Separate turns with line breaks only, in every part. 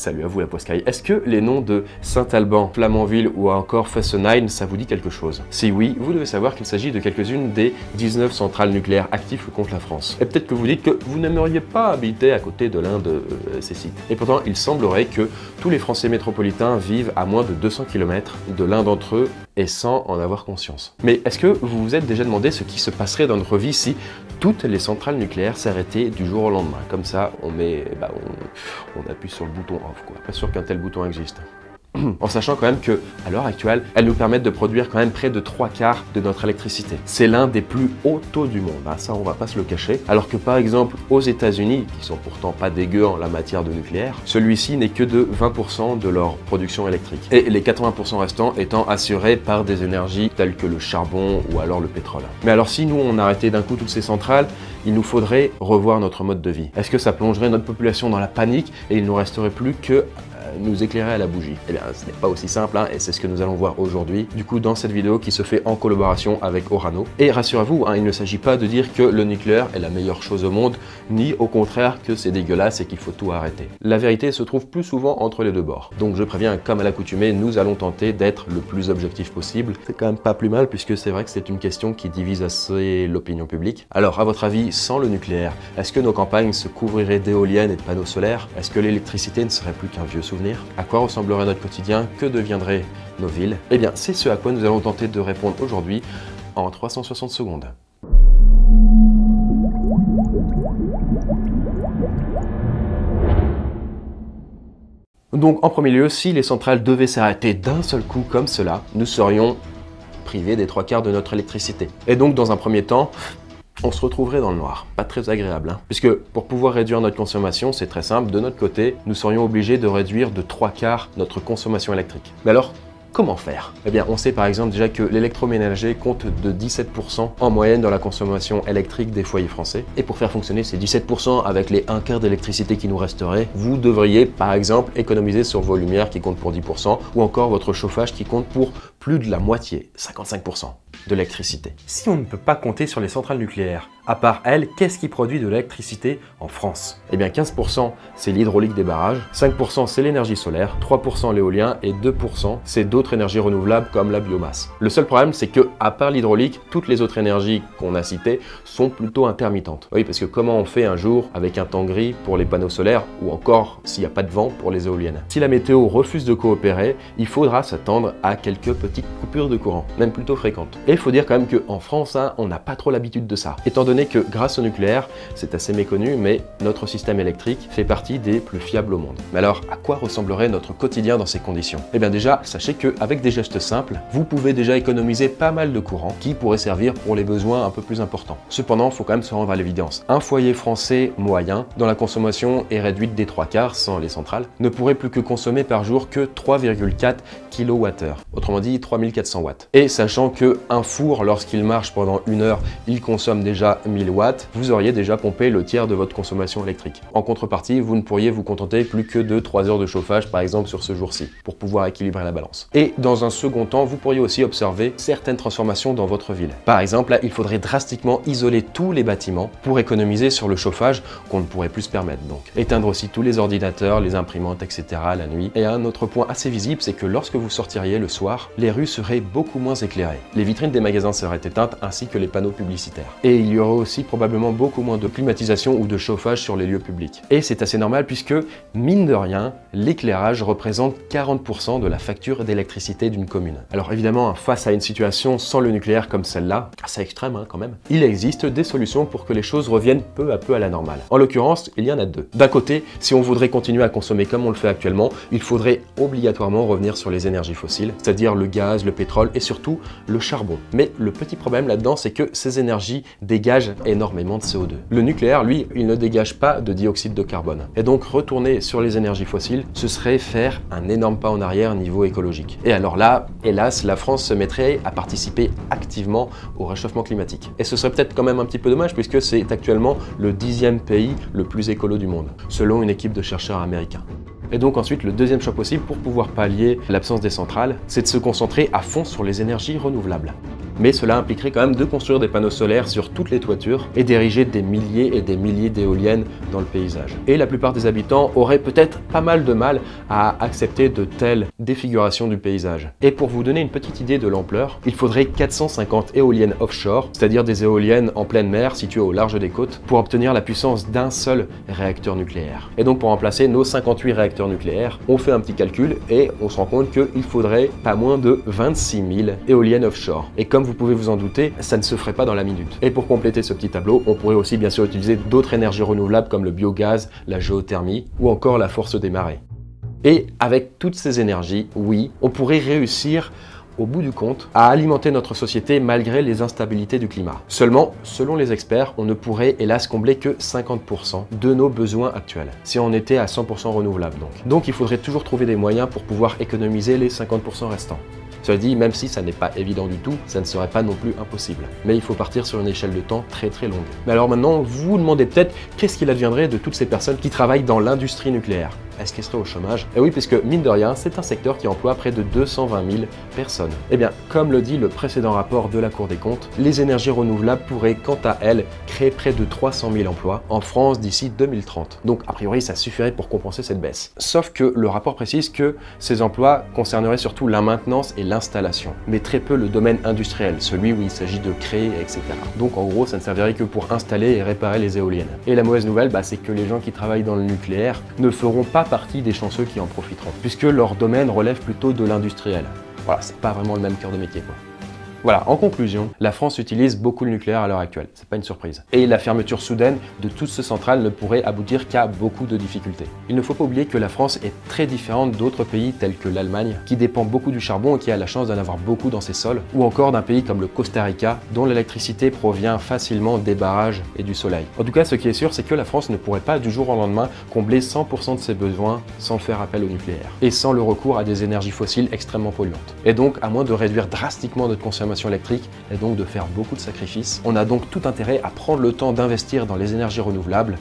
Salut à vous la Poiscaille. Est-ce que les noms de Saint-Alban, Flamanville ou encore Fessenheim, ça vous dit quelque chose? Si oui, vous devez savoir qu'il s'agit de quelques-unes des 19 centrales nucléaires actives contre la France. Et peut-être que vous dites que vous n'aimeriez pas habiter à côté de l'un de euh, ces sites. Et pourtant, il semblerait que tous les Français métropolitains vivent à moins de 200 km de l'un d'entre eux sans en avoir conscience. Mais est-ce que vous vous êtes déjà demandé ce qui se passerait dans notre vie si toutes les centrales nucléaires s'arrêtaient du jour au lendemain? Comme ça, on met, bah, on, on appuie sur le bouton off. Quoi. Pas sûr qu'un tel bouton existe en sachant quand même que, à l'heure actuelle, elles nous permettent de produire quand même près de trois quarts de notre électricité. C'est l'un des plus hauts taux du monde, hein, ça on va pas se le cacher. Alors que par exemple aux États-Unis, qui sont pourtant pas dégueux en la matière de nucléaire, celui-ci n'est que de 20% de leur production électrique. Et les 80% restants étant assurés par des énergies telles que le charbon ou alors le pétrole. Mais alors si nous on arrêtait d'un coup toutes ces centrales, il nous faudrait revoir notre mode de vie. Est-ce que ça plongerait notre population dans la panique et il ne nous resterait plus que nous éclairer à la bougie Eh bien, ce n'est pas aussi simple, hein, et c'est ce que nous allons voir aujourd'hui, du coup, dans cette vidéo qui se fait en collaboration avec Orano. Et rassurez-vous, hein, il ne s'agit pas de dire que le nucléaire est la meilleure chose au monde, ni au contraire que c'est dégueulasse et qu'il faut tout arrêter. La vérité se trouve plus souvent entre les deux bords. Donc je préviens, comme à l'accoutumée, nous allons tenter d'être le plus objectif possible. C'est quand même pas plus mal, puisque c'est vrai que c'est une question qui divise assez l'opinion publique. Alors, à votre avis, sans le nucléaire, est-ce que nos campagnes se couvriraient d'éoliennes et de panneaux solaires? Est-ce que l'électricité ne serait plus qu'un vieux souvenir? À quoi ressemblerait notre quotidien? Que deviendraient nos villes? Eh bien, c'est ce à quoi nous allons tenter de répondre aujourd'hui en 360 secondes. Donc en premier lieu, si les centrales devaient s'arrêter d'un seul coup comme cela, nous serions privés des trois quarts de notre électricité. Et donc dans un premier temps, on se retrouverait dans le noir. Pas très agréable, hein. puisque pour pouvoir réduire notre consommation, c'est très simple, de notre côté, nous serions obligés de réduire de trois quarts notre consommation électrique. Mais alors, Comment faire? Eh bien, on sait par exemple déjà que l'électroménager compte de 17% en moyenne dans la consommation électrique des foyers français. Et pour faire fonctionner ces 17% avec les 1 quart d'électricité qui nous resterait, vous devriez par exemple économiser sur vos lumières qui comptent pour 10% ou encore votre chauffage qui compte pour plus de la moitié, 55% de l'électricité. Si on ne peut pas compter sur les centrales nucléaires, à part elles, qu'est-ce qui produit de l'électricité en France? Eh bien 15% c'est l'hydraulique des barrages, 5% c'est l'énergie solaire, 3% l'éolien et 2% c'est d'autres énergies renouvelables comme la biomasse. Le seul problème c'est que à part l'hydraulique, toutes les autres énergies qu'on a citées sont plutôt intermittentes. Oui parce que comment on fait un jour avec un temps gris pour les panneaux solaires ou encore s'il n'y a pas de vent pour les éoliennes? Si la météo refuse de coopérer, il faudra s'attendre à quelques petites coupures de courant, même plutôt fréquentes. Et il faut dire quand même qu'en France, hein, on n'a pas trop l'habitude de ça. Étant donné que grâce au nucléaire, c'est assez méconnu, mais notre système électrique fait partie des plus fiables au monde. Mais alors, à quoi ressemblerait notre quotidien dans ces conditions? Eh bien déjà, sachez qu'avec des gestes simples, vous pouvez déjà économiser pas mal de courant qui pourrait servir pour les besoins un peu plus importants. Cependant, il faut quand même se rendre à l'évidence. Un foyer français moyen, dont la consommation est réduite des trois quarts sans les centrales, ne pourrait plus que consommer par jour que 3,4 kWh. Autrement dit, 3400 watts. Et sachant que un four, lorsqu'il marche pendant une heure, il consomme déjà 1000 watts, vous auriez déjà pompé le tiers de votre consommation électrique. En contrepartie, vous ne pourriez vous contenter plus que de 3 heures de chauffage, par exemple, sur ce jour-ci, pour pouvoir équilibrer la balance. Et dans un second temps, vous pourriez aussi observer certaines transformations dans votre ville. Par exemple, là, il faudrait drastiquement isoler tous les bâtiments pour économiser sur le chauffage qu'on ne pourrait plus se permettre donc. Éteindre aussi tous les ordinateurs, les imprimantes, etc. la nuit. Et un autre point assez visible, c'est que lorsque vous sortiriez le soir, les rues seraient beaucoup moins éclairées. Les vitrines des magasins seraient éteintes ainsi que les panneaux publicitaires. Et il y aurait aussi probablement beaucoup moins de climatisation ou de chauffage sur les lieux publics. Et c'est assez normal puisque, mine de rien, l'éclairage représente 40% de la facture d'électricité d'une commune. Alors évidemment, face à une situation sans le nucléaire comme celle-là, assez extrême hein, quand même, il existe des solutions pour que les choses reviennent peu à peu à la normale. En l'occurrence, il y en a deux. D'un côté, si on voudrait continuer à consommer comme on le fait actuellement, il faudrait obligatoirement revenir sur les énergies fossiles, c'est-à-dire le gaz, le pétrole et surtout le charbon. Mais le petit problème là-dedans, c'est que ces énergies dégagent énormément de CO2. Le nucléaire, lui, il ne dégage pas de dioxyde de carbone. Et donc retourner sur les énergies fossiles, ce serait faire un énorme pas en arrière niveau écologique. Et alors là, hélas, la France se mettrait à participer activement au réchauffement climatique. Et ce serait peut-être quand même un petit peu dommage puisque c'est actuellement le dixième pays le plus écolo du monde, selon une équipe de chercheurs américains. Et donc ensuite, le deuxième choix possible pour pouvoir pallier l'absence des centrales, c'est de se concentrer à fond sur les énergies renouvelables. Mais cela impliquerait quand même de construire des panneaux solaires sur toutes les toitures et d'ériger des milliers et des milliers d'éoliennes dans le paysage. Et la plupart des habitants auraient peut-être pas mal de mal à accepter de telles défigurations du paysage. Et pour vous donner une petite idée de l'ampleur, il faudrait 450 éoliennes offshore, c'est-à-dire des éoliennes en pleine mer situées au large des côtes, pour obtenir la puissance d'un seul réacteur nucléaire. Et donc pour remplacer nos 58 réacteurs nucléaires, on fait un petit calcul et on se rend compte qu'il faudrait pas moins de 26 000 éoliennes offshore. Et comme vous pouvez vous en douter, ça ne se ferait pas dans la minute. Et pour compléter ce petit tableau, on pourrait aussi bien sûr utiliser d'autres énergies renouvelables comme le biogaz, la géothermie ou encore la force des marées. Et avec toutes ces énergies, oui, on pourrait réussir au bout du compte, à alimenter notre société malgré les instabilités du climat. Seulement, selon les experts, on ne pourrait hélas combler que 50% de nos besoins actuels, si on était à 100% renouvelable donc. Donc il faudrait toujours trouver des moyens pour pouvoir économiser les 50% restants. Cela dit, même si ça n'est pas évident du tout, ça ne serait pas non plus impossible. Mais il faut partir sur une échelle de temps très très longue. Mais alors maintenant, vous vous demandez peut-être qu'est-ce qu'il adviendrait de toutes ces personnes qui travaillent dans l'industrie nucléaire? Est-ce qu'ils seraient au chômage? Et eh oui, puisque mine de rien, c'est un secteur qui emploie près de 220 000 personnes. Eh bien, comme le dit le précédent rapport de la Cour des comptes, les énergies renouvelables pourraient quant à elles créer près de 300 000 emplois en France d'ici 2030. Donc a priori, ça suffirait pour compenser cette baisse. Sauf que le rapport précise que ces emplois concerneraient surtout la maintenance et l'installation, mais très peu le domaine industriel, celui où il s'agit de créer, etc. Donc en gros, ça ne servirait que pour installer et réparer les éoliennes. Et la mauvaise nouvelle, bah, c'est que les gens qui travaillent dans le nucléaire ne feront pas partie des chanceux qui en profiteront, puisque leur domaine relève plutôt de l'industriel. Voilà, c'est pas vraiment le même cœur de métier quoi. Voilà, en conclusion, la France utilise beaucoup le nucléaire à l'heure actuelle, c'est pas une surprise. Et la fermeture soudaine de toutes ces centrales ne pourrait aboutir qu'à beaucoup de difficultés. Il ne faut pas oublier que la France est très différente d'autres pays tels que l'Allemagne, qui dépend beaucoup du charbon et qui a la chance d'en avoir beaucoup dans ses sols, ou encore d'un pays comme le Costa Rica, dont l'électricité provient facilement des barrages et du soleil. En tout cas, ce qui est sûr, c'est que la France ne pourrait pas du jour au lendemain combler 100% de ses besoins sans faire appel au nucléaire, et sans le recours à des énergies fossiles extrêmement polluantes. Et donc, à moins de réduire drastiquement notre électrique et donc de faire beaucoup de sacrifices. On a donc tout intérêt à prendre le temps d'investir dans les énergies renouvelables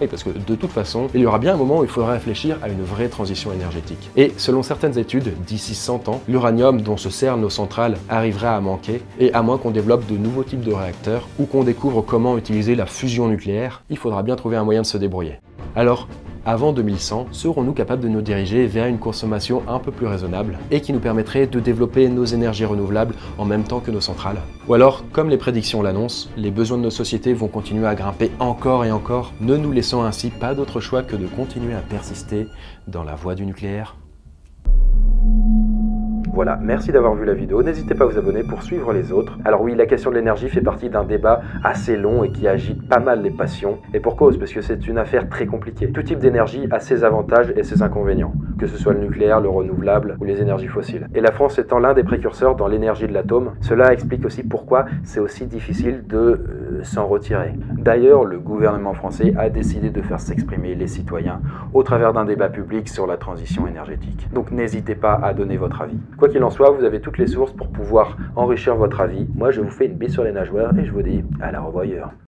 oui, parce que de toute façon, il y aura bien un moment où il faudra réfléchir à une vraie transition énergétique. Et selon certaines études, d'ici 100 ans, l'uranium dont se servent nos centrales arrivera à manquer, et à moins qu'on développe de nouveaux types de réacteurs ou qu'on découvre comment utiliser la fusion nucléaire, il faudra bien trouver un moyen de se débrouiller. Alors, avant 2100, serons-nous capables de nous diriger vers une consommation un peu plus raisonnable et qui nous permettrait de développer nos énergies renouvelables en même temps que nos centrales? Ou alors, comme les prédictions l'annoncent, les besoins de nos sociétés vont continuer à grimper encore et encore, ne nous laissant ainsi pas d'autre choix que de continuer à persister dans la voie du nucléaire? Voilà, merci d'avoir vu la vidéo. N'hésitez pas à vous abonner pour suivre les autres. Alors oui, la question de l'énergie fait partie d'un débat assez long et qui agite pas mal les passions. Et pour cause, parce que c'est une affaire très compliquée. Tout type d'énergie a ses avantages et ses inconvénients, que ce soit le nucléaire, le renouvelable ou les énergies fossiles. Et la France étant l'un des précurseurs dans l'énergie de l'atome, cela explique aussi pourquoi c'est aussi difficile de euh, s'en retirer. D'ailleurs, le gouvernement français a décidé de faire s'exprimer les citoyens au travers d'un débat public sur la transition énergétique. Donc n'hésitez pas à donner votre avis. Quoi qu'il en soit, vous avez toutes les sources pour pouvoir enrichir votre avis. Moi, je vous fais une bise sur les nageoires et je vous dis à la revoyeur.